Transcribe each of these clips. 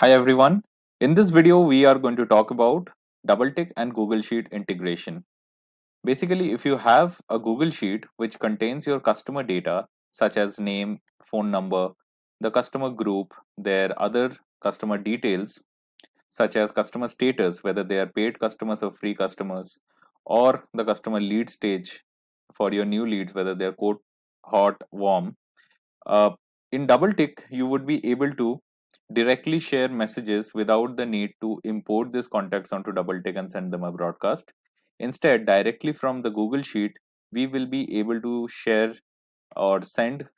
Hi everyone. In this video, we are going to talk about DoubleTick and Google Sheet integration. Basically, if you have a Google Sheet which contains your customer data such as name, phone number, the customer group, their other customer details such as customer status, whether they are paid customers or free customers, or the customer lead stage for your new leads, whether they're cold, hot, warm. Uh, in DoubleTick, you would be able to directly share messages without the need to import these contacts onto DoubleTick and send them a broadcast. Instead, directly from the Google Sheet, we will be able to share or send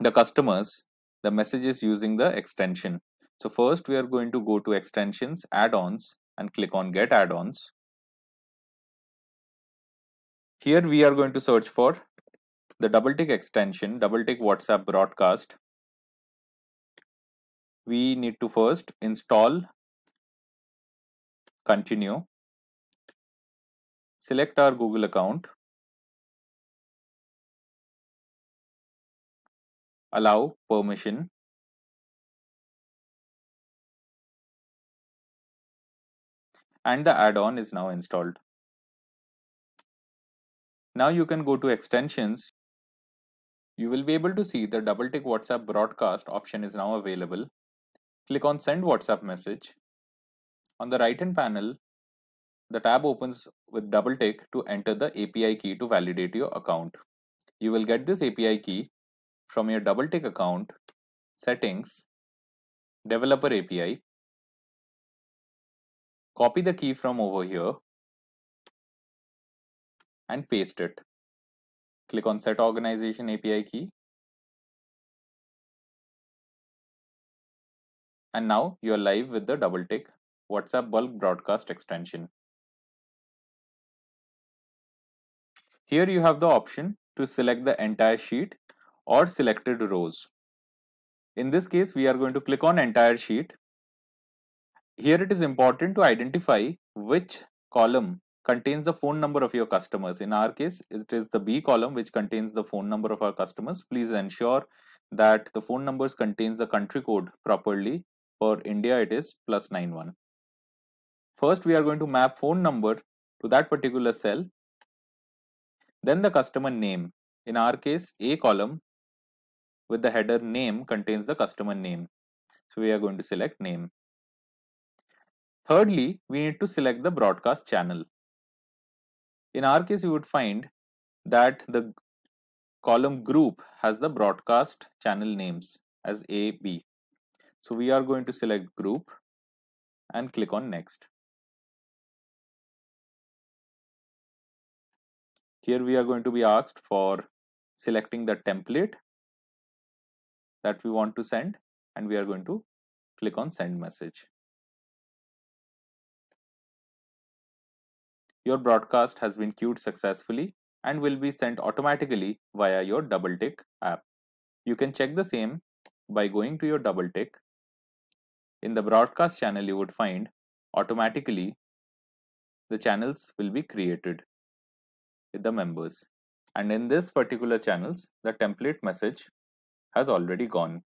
the customers the messages using the extension. So first we are going to go to extensions, add-ons and click on get add-ons. Here we are going to search for the DoubleTick extension, DoubleTick WhatsApp broadcast we need to first install continue select our google account allow permission and the add-on is now installed. Now you can go to extensions. You will be able to see the DoubleTick whatsapp broadcast option is now available Click on Send WhatsApp Message. On the right hand panel, the tab opens with DoubleTick to enter the API key to validate your account. You will get this API key from your DoubleTick account, settings, developer API. Copy the key from over here and paste it. Click on Set Organization API key And now you're live with the DoubleTick WhatsApp bulk broadcast extension. Here you have the option to select the entire sheet or selected rows. In this case, we are going to click on entire sheet. Here it is important to identify which column contains the phone number of your customers. In our case, it is the B column which contains the phone number of our customers. Please ensure that the phone numbers contains the country code properly for India, it is plus 91. First, we are going to map phone number to that particular cell. Then the customer name. In our case, A column with the header name contains the customer name. So we are going to select name. Thirdly, we need to select the broadcast channel. In our case, you would find that the column group has the broadcast channel names as A, B. So we are going to select group and click on next. Here we are going to be asked for selecting the template that we want to send and we are going to click on send message. Your broadcast has been queued successfully and will be sent automatically via your DoubleTick app. You can check the same by going to your DoubleTick in the broadcast channel, you would find automatically the channels will be created with the members. And in this particular channels, the template message has already gone.